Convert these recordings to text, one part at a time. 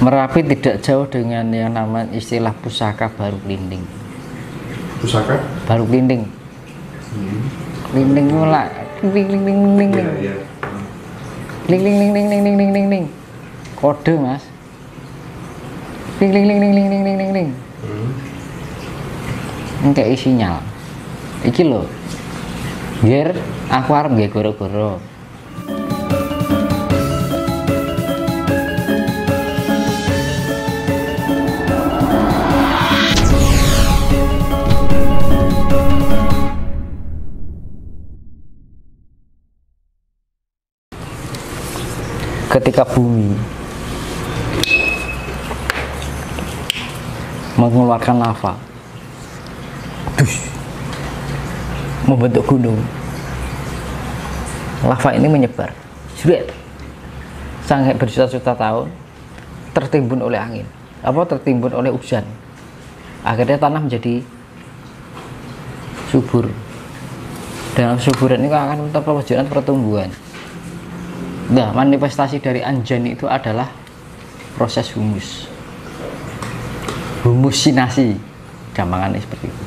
Merapi tidak jauh dengan yang namanya istilah pusaka baru linding. Pusaka? Baru Linding Hmm. Linding mula. Linding, kling kling Linding linding linding linding. Kling. Kode mas. Linding linding linding linding. kling kling kling kling. Hmm. Kayak sinyal. Iki lo. Biar aku harap gak goro-goro. Ketika bumi mengeluarkan lava, dus, membentuk gunung. Lava ini menyebar, Jret. sampai berjuta-juta tahun tertimbun oleh angin, apa tertimbun oleh hujan. Akhirnya tanah menjadi subur. Dalam suburan ini akan terwujudkan pertumbuhan. Nah, manifestasi dari anjani itu adalah proses humus. Humusinasi, gampangannya seperti itu.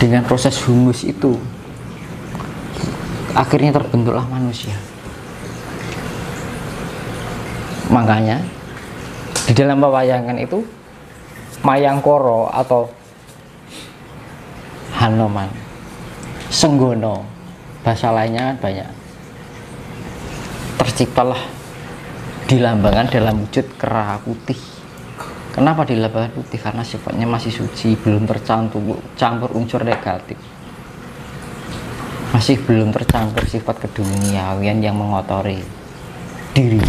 Dengan proses humus itu, akhirnya terbentuklah manusia. Makanya, di dalam pewayangan itu, Mayangkoro atau Hanoman, Senggono, bahasa lainnya kan banyak terciptalah dilambangkan dalam wujud kera putih. Kenapa dilambangkan putih? Karena sifatnya masih suci, belum tercampur campur unsur negatif. Masih belum tercampur sifat keduniawian yang mengotori diri.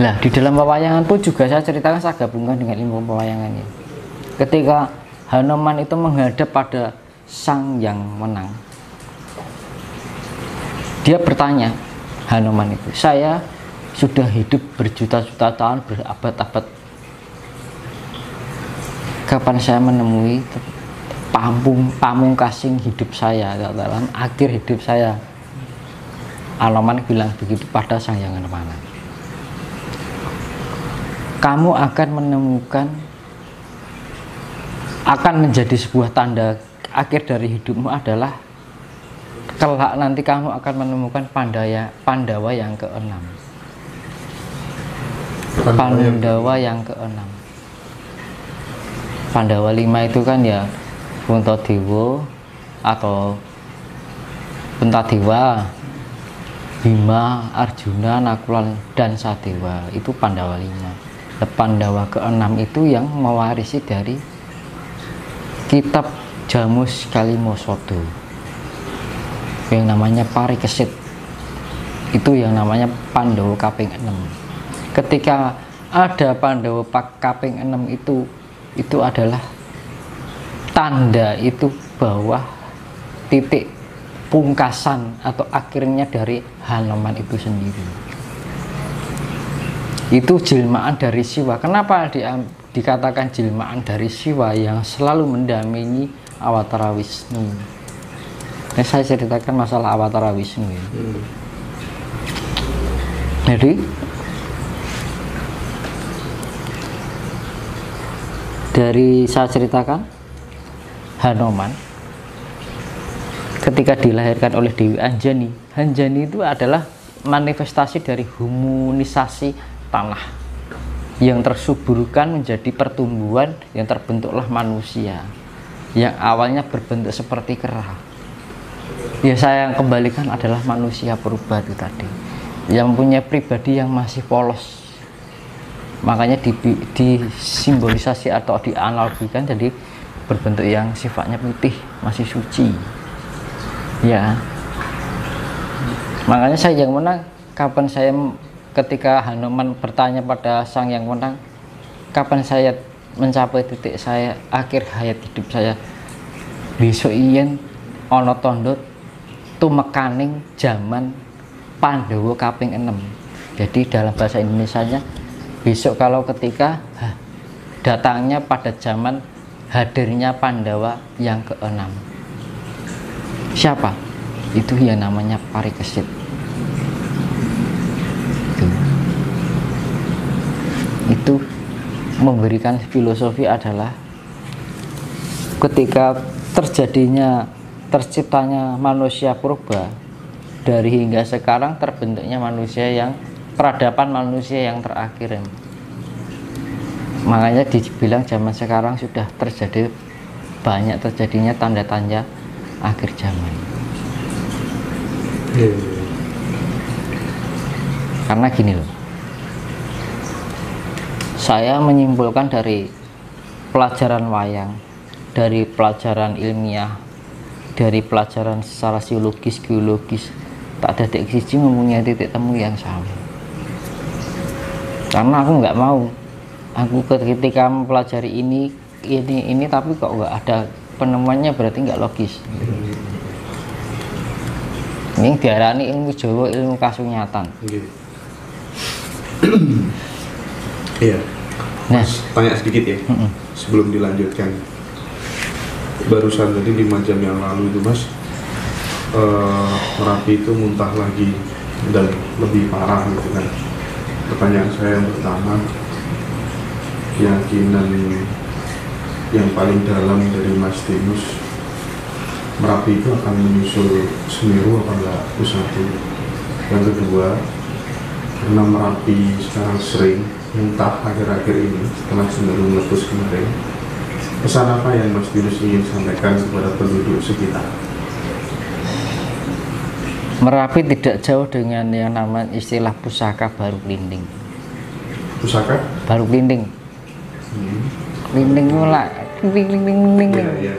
Nah, di dalam pewayangan pun juga saya ceritakan saya gabungkan dengan ilmu pewayangannya. Ketika Hanoman itu menghadap pada sang yang menang, dia bertanya Hanoman itu saya sudah hidup berjuta-juta tahun berabad-abad. Kapan saya menemui pamung pamungkasing hidup saya dalam akhir hidup saya? Hanoman bilang begitu pada sang yang mana? Kamu akan menemukan akan menjadi sebuah tanda akhir dari hidupmu adalah kelak nanti kamu akan menemukan Pandaya, Pandawa yang keenam. Pandawa yang keenam. Pandawa lima itu kan ya Puntadewa atau Puntadewa, Bima, Arjuna, Nakulan, dan Sadewa itu Pandawa lima. Nah, Pandawa keenam itu yang mewarisi dari kitab Jamus Kalimosodo yang namanya parikesit itu yang namanya Pandawa kaping 6 ketika ada Pandawa kaping 6 itu itu adalah tanda itu bahwa titik pungkasan atau akhirnya dari Hanoman itu sendiri. Itu jelmaan dari Siwa. Kenapa di, dikatakan jelmaan dari Siwa? Yang selalu mendampingi Awatara Wisnu ini saya ceritakan masalah Awatara Wisnu ya. Hmm. Jadi dari saya ceritakan Hanoman ketika dilahirkan oleh Dewi Anjani Anjani itu adalah manifestasi dari humunisasi tanah yang tersuburkan menjadi pertumbuhan yang terbentuklah manusia yang awalnya berbentuk seperti kera ya saya yang kembalikan adalah manusia purba itu tadi. Yang punya pribadi yang masih polos. Makanya di, disimbolisasi atau dianalogikan jadi berbentuk yang sifatnya putih masih suci. Ya. Makanya saya yang menang kapan saya ketika Hanuman bertanya pada sang yang menang kapan saya mencapai titik saya akhir hayat hidup saya? Besok iyen ono tondo tumekaning zaman Pandawa kaping 6 jadi dalam bahasa Indonesia nya besok kalau ketika datangnya pada zaman hadirnya Pandawa yang keenam. Siapa? Itu yang namanya parikesit. Tuh. itu memberikan filosofi adalah ketika terjadinya terciptanya manusia purba dari hingga sekarang terbentuknya manusia yang peradaban manusia yang terakhir makanya dibilang zaman sekarang sudah terjadi banyak terjadinya tanda-tanda akhir zaman. Iya, karena gini loh. Saya menyimpulkan dari pelajaran wayang dari pelajaran ilmiah dari pelajaran secara psikologis geologis tak ada titik siji mempunyai titik temu yang sama karena aku nggak mau aku ketika mempelajari ini ini ini tapi kok nggak ada penemuannya berarti nggak logis ini diarani ilmu Jawa ilmu kasunyatan Oke. Iya. nah Mas, tanya sedikit ya. Sebelum dilanjutkan. Barusan tadi lima jam yang lalu itu Mas, eh, Merapi itu muntah lagi dan lebih parah gitu kan. Pertanyaan saya yang pertama, keyakinan yang paling dalam dari Mas Tinus, Merapi itu akan menyusul Semeru apa enggak? Itu satu. Yang kedua, karena Merapi sekarang sering muntah akhir-akhir ini setelah Semeru meletus kemarin Pesan apa yang Mas Yunus ingin sampaikan kepada penduduk sekitar? Merapi tidak jauh dengan yang namanya istilah pusaka baru linding. Pusaka? Baru Linding Hmm. Linding mula. Linding, kling kling kling kling. Ya, ya.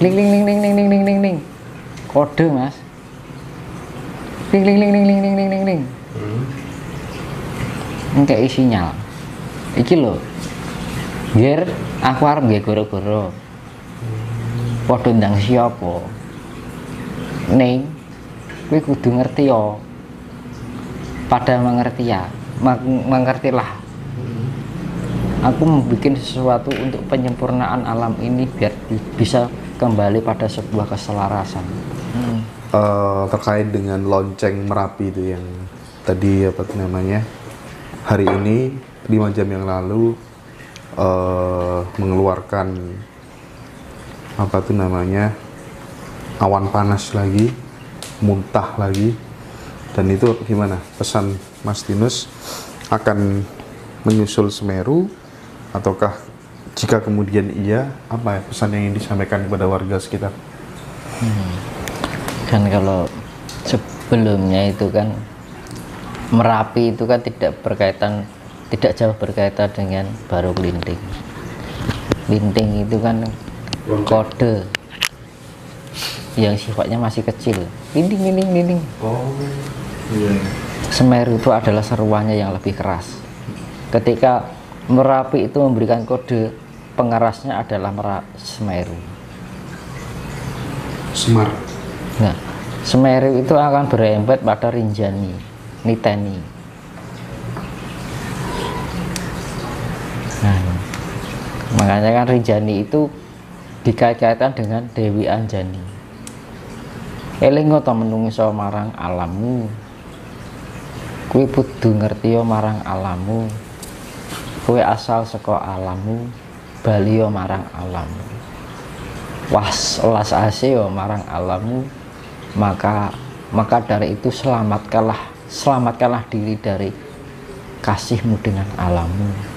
ling ling ling ling ling ling ling. Kode mas. Ling ling ling ling ling ling ling ling ling. Hmm. Ini kayak sinyal. Iki lo. Gear aku arep nggih goro-goro. Padha ndang siapa? Ning kowe kudu ngerti yo. Pada mengerti ya. Mengertilah. Aku membuat sesuatu untuk penyempurnaan alam ini biar bi- bisa kembali pada sebuah keselarasan. Eh, terkait dengan lonceng Merapi itu yang tadi apa namanya hari ini lima jam yang lalu eh, mengeluarkan apa tuh namanya awan panas lagi muntah lagi. Dan itu gimana? Pesan Mas Tinus akan menyusul Semeru ataukah jika kemudian iya apa ya pesan yang ingin disampaikan kepada warga sekitar? Dan kalau sebelumnya itu kan Merapi itu kan tidak berkaitan tidak jauh berkaitan dengan baru linting. Linting itu kan kode yang sifatnya masih kecil. Linting linting linting. Oh, iya. Semeru itu adalah seruannya yang lebih keras. Ketika Merapi itu memberikan kode pengerasnya adalah Mera- Semeru. Semar. Nah, Semeru itu akan berempet pada Rinjani, Niteni. Nah, makanya kan Rinjani itu dikait-kaitkan dengan Dewi Anjani. Eling ta menungso marang alammu. Kuwi kudu ngerti marang alammu. Kuwi asal saka alammu, bali yo marang alammu was las aseo marang alammu maka maka dari itu selamatkanlah selamatkanlah diri dari kasihmu dengan alammu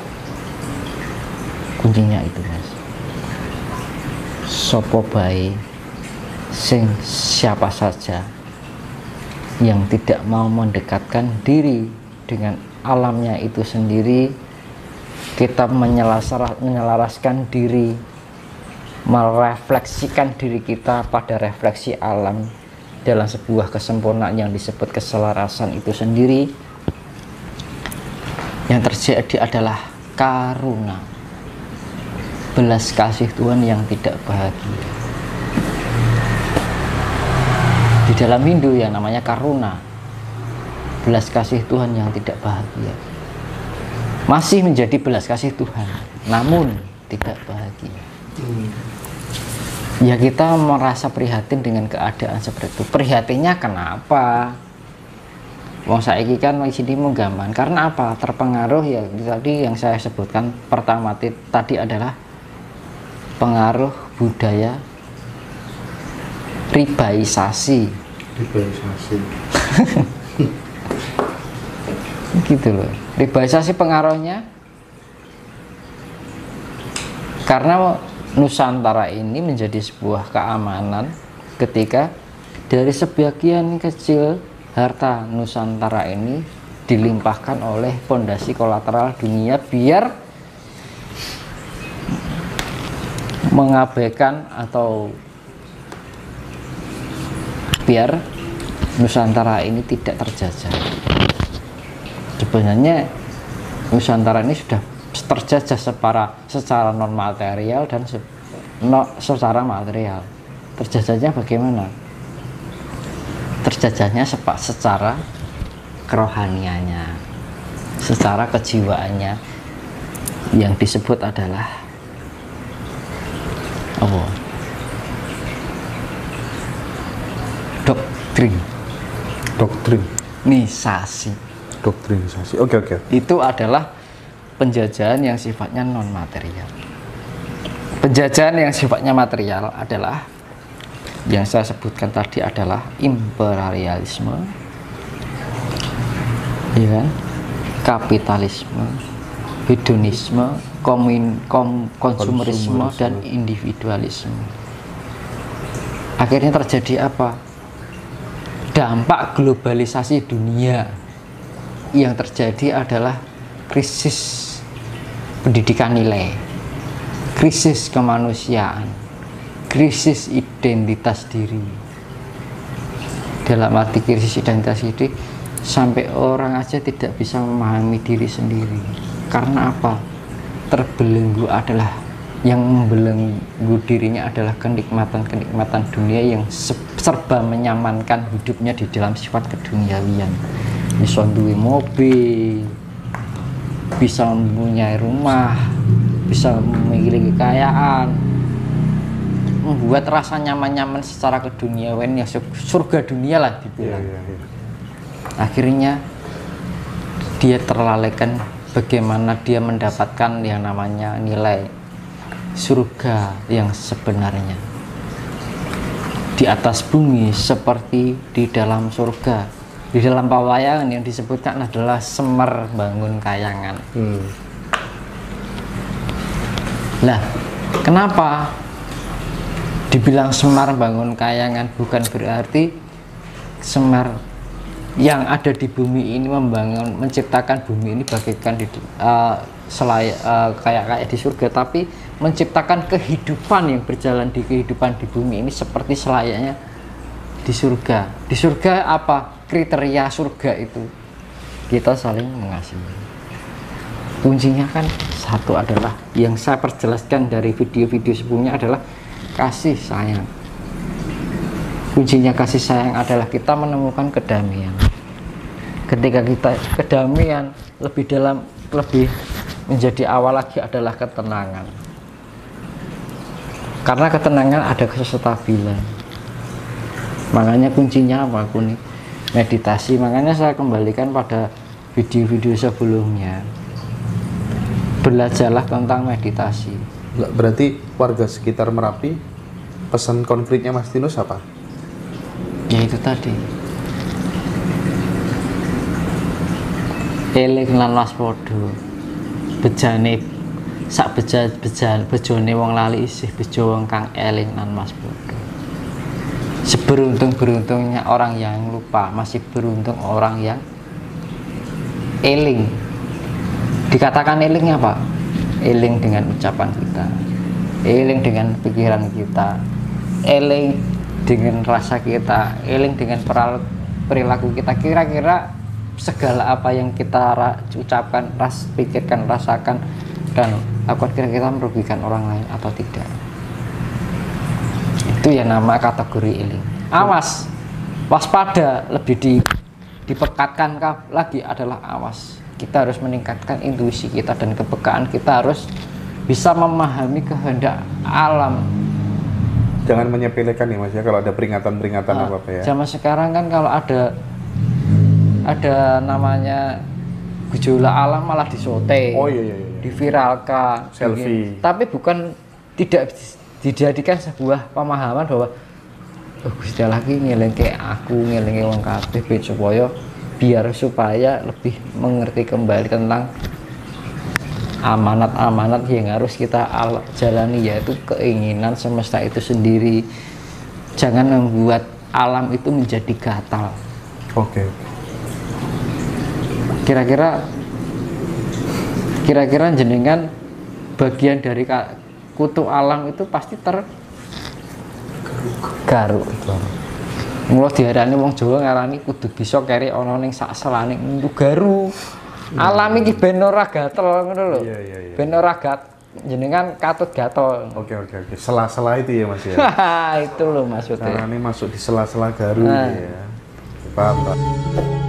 kuncinya itu mas. Sopo bae sing siapa saja yang tidak mau mendekatkan diri dengan alamnya itu sendiri kita menyelaraskan diri merefleksikan diri kita pada refleksi alam dalam sebuah kesempurnaan yang disebut keselarasan itu sendiri yang terjadi adalah karuna belas kasih Tuhan yang tidak bahagia. Di dalam Hindu yang namanya karuna. Belas kasih Tuhan yang tidak bahagia. Masih menjadi belas kasih Tuhan namun tidak bahagia. Ya kita merasa prihatin dengan keadaan seperti itu. Prihatinnya kenapa? Wong saiki kan di sini menggambar. Karena apa? Terpengaruh ya tadi yang saya sebutkan pertama tadi adalah pengaruh budaya ribaisasi Liberalisasi. gitu loh. Ribaisasi pengaruhnya karena Nusantara ini menjadi sebuah keamanan ketika dari sebagian kecil harta Nusantara ini dilimpahkan oleh fondasi kolateral dunia biar mengabaikan atau biar Nusantara ini tidak terjajah sebenarnya Nusantara ini sudah terjajah secara secara non material dan se- no- secara material. Terjajahnya bagaimana? Terjajahnya sepa- secara kerohaniannya, secara kejiwaannya yang disebut adalah apa? Doktrin, Doktrin. nisasi. Doktrinisasi. Oke oke. itu adalah penjajahan yang sifatnya non material. Penjajahan yang sifatnya material adalah yang saya sebutkan tadi adalah imperialisme, ya kan? kapitalisme, hedonisme, komun, kom- konsumerisme, dan individualisme. Akhirnya terjadi apa? Dampak globalisasi dunia yang terjadi adalah krisis pendidikan nilai, krisis kemanusiaan, krisis identitas diri. Dalam arti krisis identitas diri, sampai orang aja tidak bisa memahami diri sendiri. Karena apa? Terbelenggu adalah yang membelenggu dirinya adalah kenikmatan-kenikmatan dunia yang se- serba menyamankan hidupnya di dalam sifat keduniawian. Bisa duwe mobil, bisa mempunyai rumah, bisa memiliki kekayaan, membuat rasa nyaman-nyaman secara keduniawian ya sur- surga dunia lah dibilang. iya iya. Akhirnya dia terlalaikan bagaimana dia mendapatkan yang namanya nilai surga yang sebenarnya. Di atas bumi seperti di dalam surga. Di dalam pawayangan yang disebutkan adalah Semar bangun kayangan. Hmm. Lah, kenapa dibilang Semar bangun kayangan bukan berarti Semar yang ada di bumi ini membangun menciptakan bumi ini bagaikan di uh, selay, uh, kayak kayak di surga tapi menciptakan kehidupan yang berjalan di kehidupan di bumi ini seperti selayaknya di surga. Di surga apa? Kriteria surga itu kita saling mengasihi kuncinya kan satu adalah yang saya perjelaskan dari video-video sebelumnya adalah kasih sayang kuncinya kasih sayang adalah kita menemukan kedamaian ketika kita kedamaian lebih dalam lebih menjadi awal lagi adalah ketenangan. Karena ketenangan ada kesestabilan makanya kuncinya apa kuni meditasi. Makanya saya kembalikan pada video-video sebelumnya. Belajarlah tentang meditasi. Berarti warga sekitar Merapi pesan konkretnya Mas Tinus apa? ya itu tadi eling lan waspada bejane sak beja bejan bejone wong lali isih bejo wong kang eling lan waspada seberuntung beruntungnya orang yang lupa masih beruntung orang yang eling. Dikatakan eling apa? Eling dengan ucapan kita. Eling dengan pikiran kita. Eling dengan rasa kita. Eling dengan perilaku kita. Kira-kira segala apa yang kita ra- ucapkan ras pikirkan rasakan dan lakukan kira-kira merugikan orang lain atau tidak. Itu ya nama kategori eling awas waspada lebih di dipekatkan ka- lagi adalah awas. Kita harus meningkatkan intuisi kita dan kepekaan kita harus bisa memahami kehendak alam. Jangan menyepelekan ya Mas ya kalau ada peringatan-peringatan Nah, apa-apa ya. Zaman sekarang kan kalau ada ada namanya gejolak alam malah disote Oh iya iya. iya. diviralkan Selfie. bikin- tapi bukan tidak dijadikan sebuah pemahaman bahwa oh Gusti Allah ki ngelingke aku ngelingke wong kabeh ben supaya biar supaya lebih mengerti kembali tentang amanat-amanat yang harus kita al- jalani yaitu keinginan semesta itu sendiri jangan membuat alam itu menjadi gatal Oke. Kira-kira kira-kira jenengan bagian dari kutu alam itu pasti ter garuk Mula diarani wong Jawa ngarani kudu bisa keri ana ning sak selane garu. Alam iki ben ora gatel ngono lho. Iya, iya, iya. Ben ora gat jenengan katut gatel. Oke oke oke. Sela-sela itu ya Mas ya. itu loh maksudnya. Karena ini masuk di sela-sela garu Nah. ya. Paham, Pak.